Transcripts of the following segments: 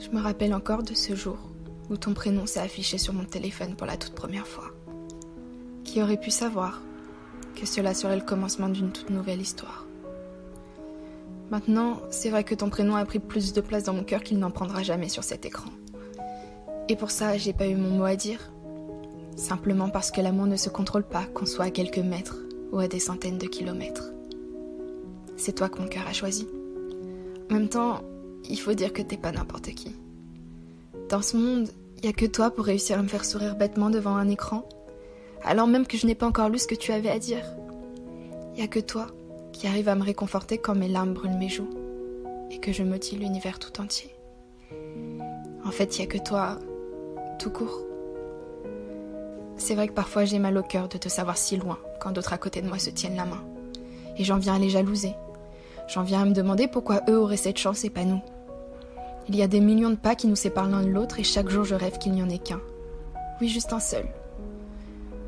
Je me rappelle encore de ce jour où ton prénom s'est affiché sur mon téléphone pour la toute première fois. Qui aurait pu savoir que cela serait le commencement d'une toute nouvelle histoire? Maintenant, c'est vrai que ton prénom a pris plus de place dans mon cœur qu'il n'en prendra jamais sur cet écran. Et pour ça, j'ai pas eu mon mot à dire. Simplement parce que l'amour ne se contrôle pas, qu'on soit à quelques mètres ou à des centaines de kilomètres. C'est toi que mon cœur a choisi. En même temps, il faut dire que t'es pas n'importe qui. Dans ce monde, y a que toi pour réussir à me faire sourire bêtement devant un écran, alors même que je n'ai pas encore lu ce que tu avais à dire. Y a que toi qui arrive à me réconforter quand mes larmes brûlent mes joues et que je maudis l'univers tout entier. En fait, y a que toi, tout court. C'est vrai que parfois j'ai mal au cœur de te savoir si loin quand d'autres à côté de moi se tiennent la main. Et j'en viens à les jalouser. J'en viens à me demander pourquoi eux auraient cette chance et pas nous. Il y a des millions de pas qui nous séparent l'un de l'autre et chaque jour je rêve qu'il n'y en ait qu'un. Oui, juste un seul.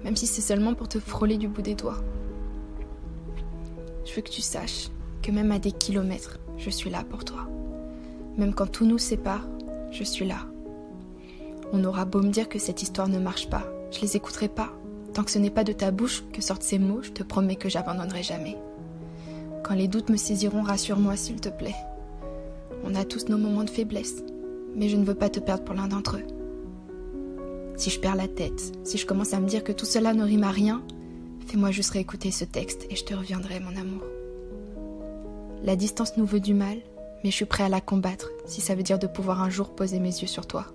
Même si c'est seulement pour te frôler du bout des doigts. Je veux que tu saches que même à des kilomètres, je suis là pour toi. Même quand tout nous sépare, je suis là. On aura beau me dire que cette histoire ne marche pas, je les écouterai pas. Tant que ce n'est pas de ta bouche que sortent ces mots, je te promets que j'abandonnerai jamais. Quand les doutes me saisiront, rassure-moi s'il te plaît. On a tous nos moments de faiblesse, mais je ne veux pas te perdre pour l'un d'entre eux. Si je perds la tête, si je commence à me dire que tout cela ne rime à rien, fais-moi juste réécouter ce texte et je te reviendrai, mon amour. La distance nous veut du mal, mais je suis prêt à la combattre si ça veut dire de pouvoir un jour poser mes yeux sur toi,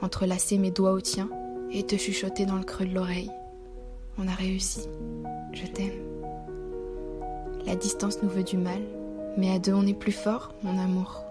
entrelacer mes doigts au tien et te chuchoter dans le creux de l'oreille. On a réussi. Je t'aime. La distance nous veut du mal, mais à deux on est plus fort, mon amour.